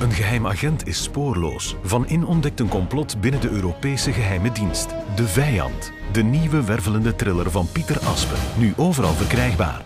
Een geheim agent is spoorloos. Van in ontdekt een complot binnen de Europese geheime dienst. De Vijand. De nieuwe wervelende thriller van Pieter Aspen. Nu overal verkrijgbaar.